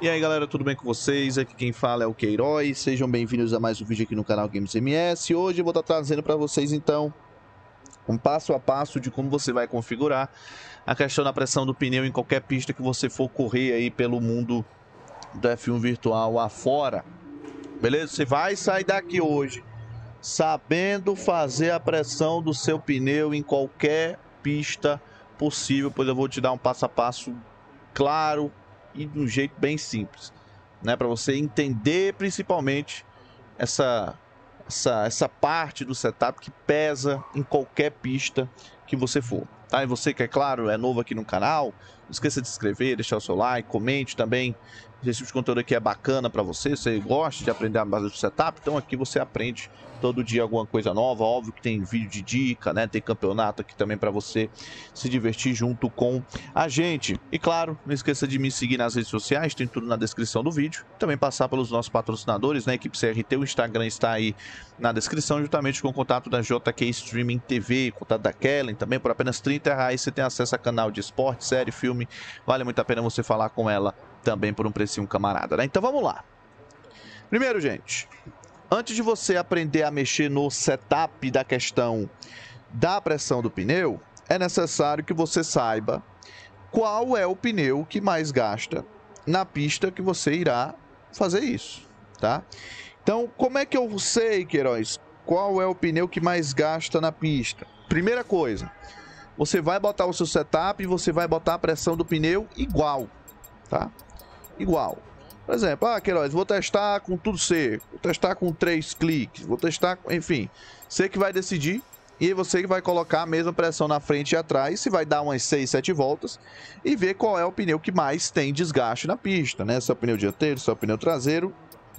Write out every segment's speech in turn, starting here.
E aí galera, tudo bem com vocês? Aqui quem fala é o Queiroz, sejam bem-vindos a mais um vídeo aqui no canal Games MS. Hoje eu vou estar trazendo para vocês então um passo a passo de como você vai configurar a questão da pressão do pneu em qualquer pista que você for correr aí pelo mundo do F1 virtual afora. Beleza? Você vai sair daqui hoje sabendo fazer a pressão do seu pneu em qualquer pista possível, pois eu vou te dar um passo a passo claro e de um jeito bem simples, né, para você entender principalmente essa essa essa parte do setup que pesa em qualquer pista que você for. Tá? E você que é claro, é novo aqui no canal, não esqueça de se inscrever, deixar o seu like, comente também. Esse tipo de conteúdo aqui é bacana para você, você gosta de aprender a base do setup, então aqui você aprende todo dia alguma coisa nova. Óbvio que tem vídeo de dica, né? Tem campeonato aqui também para você se divertir junto com a gente. E claro, não esqueça de me seguir nas redes sociais, tem tudo na descrição do vídeo. Também passar pelos nossos patrocinadores, né? Equipe CRT, o Instagram está aí na descrição, juntamente com o contato da JK Streaming TV, contato da Kellen, também por apenas 30 reais você tem acesso a canal de esporte, série, filme. Vale muito a pena você falar com ela também por um precinho camarada, né? Então vamos lá. Primeiro, gente, antes de você aprender a mexer no setup da questão da pressão do pneu, é necessário que você saiba qual é o pneu que mais gasta na pista que você irá fazer isso, tá? Então, como é que eu sei, Queiroz, qual é o pneu que mais gasta na pista? Primeira coisa, você vai botar o seu setup e você vai botar a pressão do pneu igual, tá? Igual. Por exemplo, ah, Queiroz, vou testar com tudo seco, vou testar com três cliques, vou testar, enfim. Você que vai decidir e você que vai colocar a mesma pressão na frente e atrás, se vai dar umas 6, 7 voltas e ver qual é o pneu que mais tem desgaste na pista, né? Se é o pneu dianteiro, se é o pneu traseiro,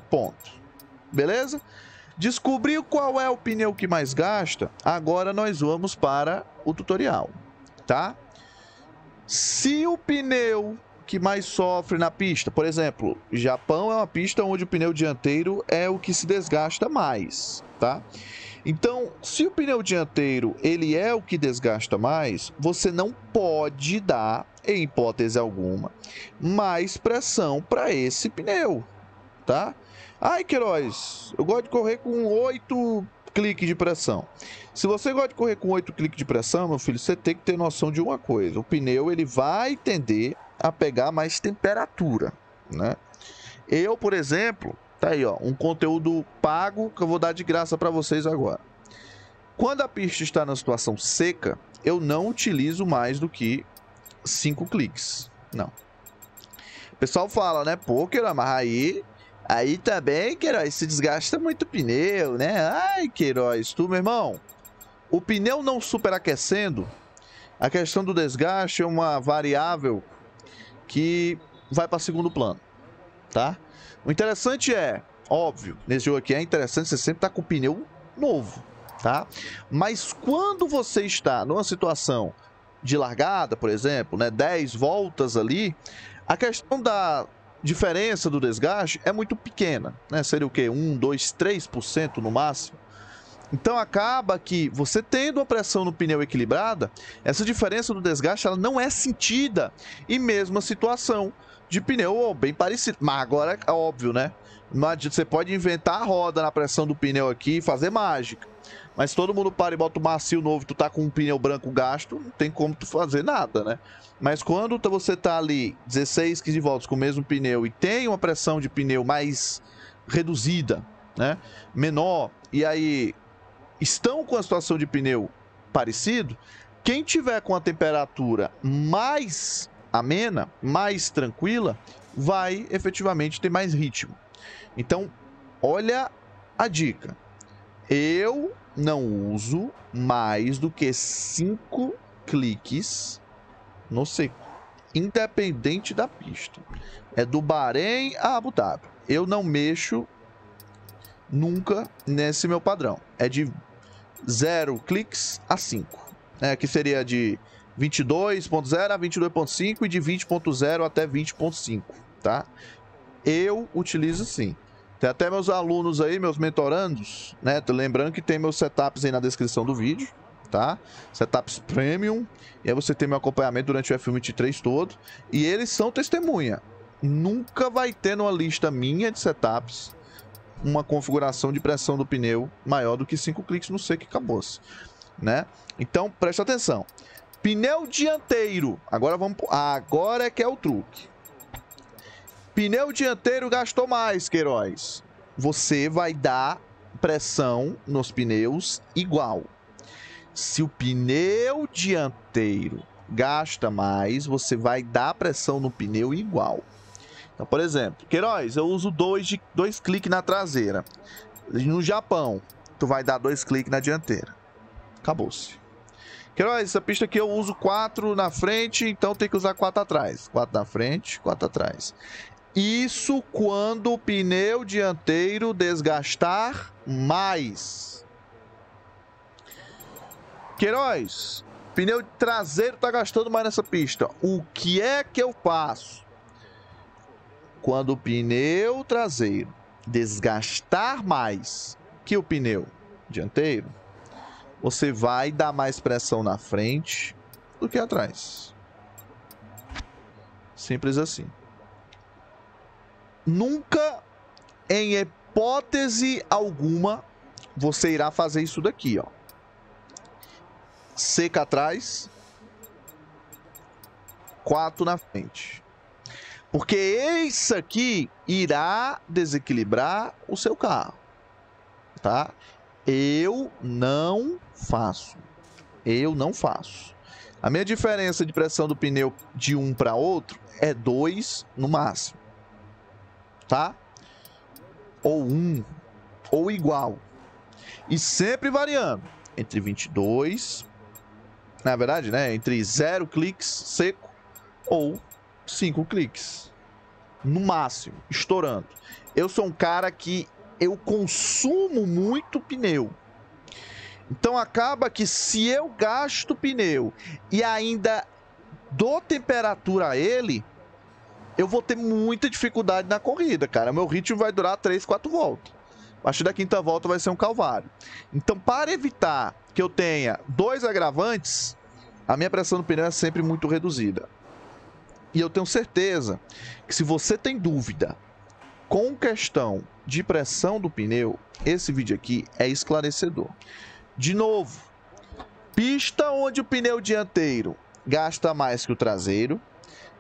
ponto. Beleza? Descobriu qual é o pneu que mais gasta? Agora nós vamos para o tutorial, tá? Se o pneu que mais sofre na pista. Por exemplo, Japão é uma pista onde o pneu dianteiro é o que se desgasta mais, tá? Então, se o pneu dianteiro ele é o que desgasta mais, você não pode dar, em hipótese alguma, mais pressão para esse pneu, tá? Ai, Queiroz, eu gosto de correr com 8 cliques de pressão. Se você gosta de correr com 8 cliques de pressão, meu filho, você tem que ter noção de uma coisa. O pneu ele vai tender a pegar mais temperatura, né? Eu, por exemplo, tá aí, ó, um conteúdo pago que eu vou dar de graça para vocês agora. Quando a pista está na situação seca, eu não utilizo mais do que 5 cliques. Não. O pessoal fala, né? Pô, mas aí, aí também, Queiroz, se desgasta muito pneu, né? Ai, Queiroz, tu, meu irmão, o pneu não superaquecendo, a questão do desgaste é uma variável que vai para segundo plano, tá? O interessante é, óbvio, nesse jogo aqui é interessante você sempre tá com o pneu novo, tá? Mas quando você está numa situação de largada, por exemplo, né, 10 voltas ali, a questão da diferença do desgaste é muito pequena, né? Seria o quê? 1, 2, 3% no máximo. Então acaba que você tendo a pressão no pneu equilibrada, essa diferença do desgaste ela não é sentida em mesma situação de pneu bem parecido. Mas agora é óbvio, né? Você pode inventar a roda na pressão do pneu aqui e fazer mágica. Mas todo mundo para e bota o macio novo, tu tá com um pneu branco gasto, não tem como tu fazer nada, né? Mas quando você tá ali 16, 15 voltas com o mesmo pneu e tem uma pressão de pneu mais reduzida, né? Menor, e aí estão com a situação de pneu parecido, quem tiver com a temperatura mais amena, mais tranquila, vai efetivamente ter mais ritmo. Então, olha a dica. Eu não uso mais do que 5 cliques no seco, independente da pista. É do Bahrein a Abu Dhabi. Eu não mexo nunca nesse meu padrão. É de 0 cliques a 5. É, que seria de 22.0 a 22.5 e de 20.0 até 20.5, tá? Eu utilizo sim. Tem até meus alunos aí, meus mentorandos, né? Lembrando que tem meus setups aí na descrição do vídeo, tá? Setups premium. E aí você tem meu acompanhamento durante o F23 todo. E eles são testemunha. nunca vai ter numa lista minha de setups uma configuração de pressão do pneu maior do que 5 cliques no seco e acabou-se, né? Então, preste atenção. Pneu dianteiro. Agora vamos agora é que é o truque. Pneu dianteiro gastou mais, Queiroz. Você vai dar pressão nos pneus igual. Se o pneu dianteiro gasta mais, você vai dar pressão no pneu igual. Então, por exemplo, Queiroz, eu uso dois, de, dois cliques na traseira. No Japão, tu vai dar dois cliques na dianteira. Acabou-se. Queiroz, essa pista aqui eu uso quatro na frente, então tem que usar quatro atrás. Quatro na frente, quatro atrás. Isso quando o pneu dianteiro desgastar mais. Queiroz, pneu traseiro está gastando mais nessa pista. O que é que eu faço? Quando o pneu traseiro desgastar mais que o pneu dianteiro, você vai dar mais pressão na frente do que atrás. Simples assim nunca, em hipótese alguma, você irá fazer isso daqui, ó. Seca atrás, quatro na frente. Porque isso aqui irá desequilibrar o seu carro, tá? Eu não faço. Eu não faço. A minha diferença de pressão do pneu de um para outro é dois no máximo tá? Ou 1, um, ou igual. E sempre variando entre 22, na verdade, né? Entre 0 cliques seco ou 5 cliques. No máximo, estourando. Eu sou um cara que eu consumo muito pneu. Então acaba que se eu gasto pneu e ainda dou temperatura a ele, eu vou ter muita dificuldade na corrida, cara. Meu ritmo vai durar 3, 4 voltas. A partir da quinta volta vai ser um calvário. Então, para evitar que eu tenha dois agravantes, a minha pressão no pneu é sempre muito reduzida. E eu tenho certeza que se você tem dúvida com questão de pressão do pneu, esse vídeo aqui é esclarecedor. De novo, pista onde o pneu dianteiro gasta mais que o traseiro,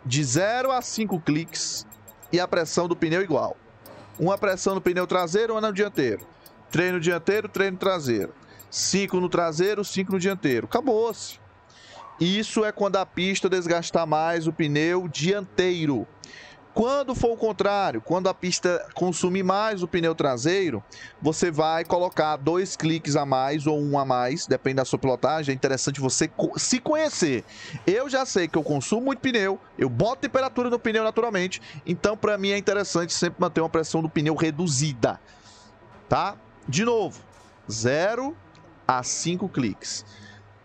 de 0 a 5 cliques e a pressão do pneu igual. Uma pressão no pneu traseiro, uma no dianteiro. Treino dianteiro, treino traseiro. 5 no traseiro, 5 no dianteiro. Acabou-se. Isso é quando a pista desgastar mais o pneu dianteiro. Quando for o contrário, quando a pista consumir mais o pneu traseiro, você vai colocar dois cliques a mais ou um a mais, depende da sua pilotagem. É interessante você se conhecer. Eu já sei que eu consumo muito pneu, eu boto temperatura no pneu naturalmente, então para mim é interessante sempre manter uma pressão do pneu reduzida, tá? De novo, 0 a 5 cliques.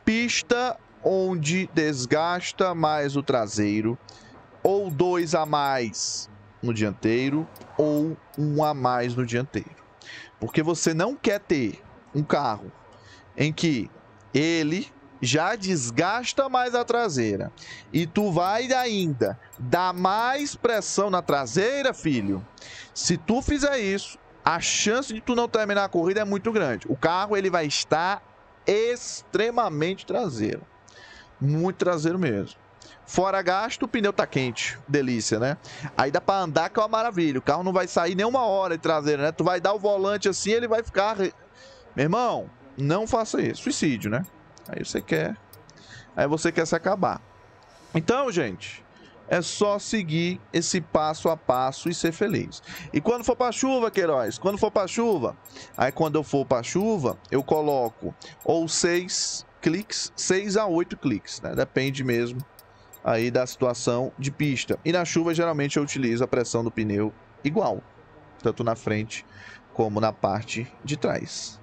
Pista onde desgasta mais o traseiro ou dois a mais no dianteiro ou um a mais no dianteiro. Porque você não quer ter um carro em que ele já desgasta mais a traseira e tu vai ainda dar mais pressão na traseira, filho. Se tu fizer isso, a chance de tu não terminar a corrida é muito grande. O carro ele vai estar extremamente traseiro. Muito traseiro mesmo. Fora gasto, o pneu tá quente. Delícia, né? Aí dá pra andar que é uma maravilha. O carro não vai sair nem uma hora de traseira, né? Tu vai dar o volante assim, ele vai ficar... Meu irmão, não faça isso. Suicídio, né? Aí você quer... Aí você quer se acabar. Então, gente, é só seguir esse passo a passo e ser feliz. E quando for para chuva, Queiroz, quando for para chuva, aí quando eu for para chuva, eu coloco ou seis cliques, seis a oito cliques, né? Depende mesmo aí da situação de pista. E na chuva, geralmente, eu utilizo a pressão do pneu igual, tanto na frente como na parte de trás.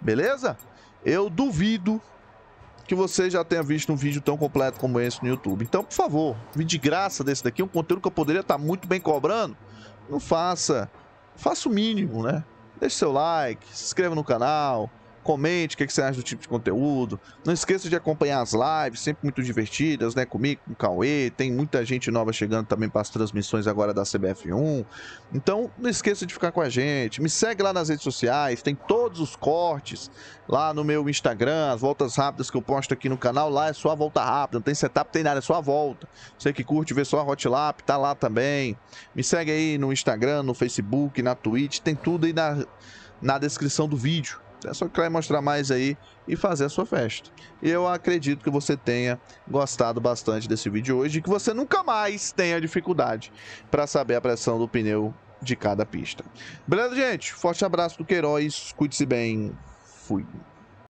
Beleza? Eu duvido que você já tenha visto um vídeo tão completo como esse no YouTube. Então, por favor, vídeo de graça desse daqui, um conteúdo que eu poderia estar muito bem cobrando, não faça. Faça o mínimo, né? Deixe seu like, se inscreva no canal, Comente o que, que você acha do tipo de conteúdo. Não esqueça de acompanhar as lives, sempre muito divertidas, né? Comigo, com o Cauê. Tem muita gente nova chegando também para as transmissões agora da CBF1. Então, não esqueça de ficar com a gente. Me segue lá nas redes sociais, tem todos os cortes lá no meu Instagram, as voltas rápidas que eu posto aqui no canal. Lá é só a volta rápida, não tem setup, tem nada, é só a volta. Você que curte ver só a Hotlap, tá lá também. Me segue aí no Instagram, no Facebook, na Twitch, tem tudo aí na, na descrição do vídeo. É só clicar mostrar mais aí e fazer a sua festa. E eu acredito que você tenha gostado bastante desse vídeo hoje e que você nunca mais tenha dificuldade para saber a pressão do pneu de cada pista. Beleza, gente? Forte abraço do Queiroz. Cuide-se bem. Fui.